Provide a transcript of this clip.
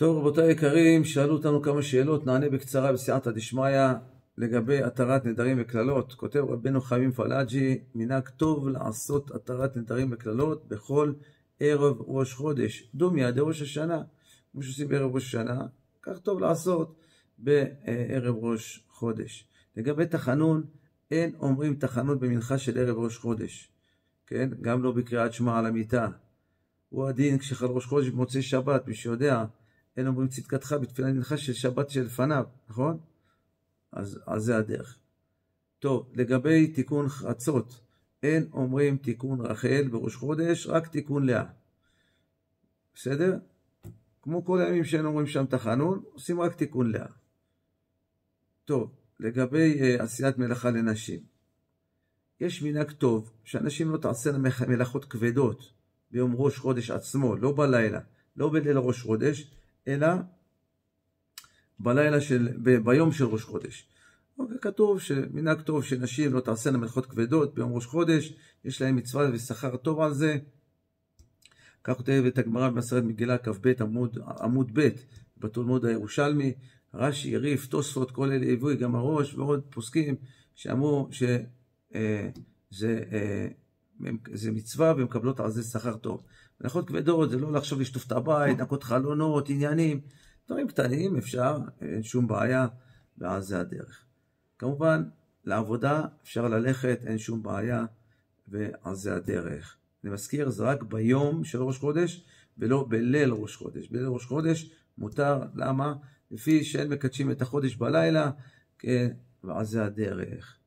טוב, רבותיי היקרים, שאלו אותנו כמה שאלות, נענה בקצרה בסייעתא דשמיא לגבי התרת נדרים וקללות. כותב רבנו חיים פלאג'י, מנהג טוב לעשות התרת נדרים וקללות בכל ערב ראש חודש. דומיה דראש השנה, כמו שעושים בערב ראש השנה, כך טוב לעשות בערב ראש חודש. לגבי תחנון, אין אומרים תחנון במנחה של ערב ראש חודש, כן? גם לא בקריאת שמע על המיטה. הוא הדין כשחל ראש חודש במוצאי שבת, מי שיודע, אין אומרים צדקתך בתפילה מנחה של שבת שלפניו, נכון? אז, אז זה הדרך. טוב, לגבי תיקון חצות, אין אומרים תיקון רחל בראש חודש, רק תיקון לאה. בסדר? כמו כל הימים שאין אומרים שם תחנון, עושים רק תיקון לאה. טוב, לגבי uh, עשיית מלאכה לנשים. יש מנהג טוב שאנשים לא תעשינה מלאכות כבדות ביום ראש חודש עצמו, לא בלילה, לא בליל ראש חודש, אלא בלילה של, ב, ביום של ראש חודש. אוקיי, כתוב שמנהג טוב שנשים לא תעשינה מלאכות כבדות ביום ראש חודש, יש להם מצווה ושכר טוב על זה. כך כותבת הגמרא במסרת מגילה כ"ב עמוד, עמוד ב' בתלמוד הירושלמי, רש"י, ריף, תוספות, כל אלה הביאו גם הראש ועוד פוסקים שאמרו שזה אה, אה, זה מצווה ומקבלות על זה שכר טוב. מלאכות כבדות זה לא לחשוב לשטוף את הבית, לנקות חלונות, עניינים, דברים קטנים אפשר, אין שום בעיה, ואז זה הדרך. כמובן, לעבודה אפשר ללכת, אין שום בעיה, ואז זה הדרך. אני מזכיר, זה רק ביום של ראש חודש, ולא בליל ראש חודש. בליל ראש חודש מותר, למה? לפי שאין מקדשים את החודש בלילה, כן, ואז זה הדרך.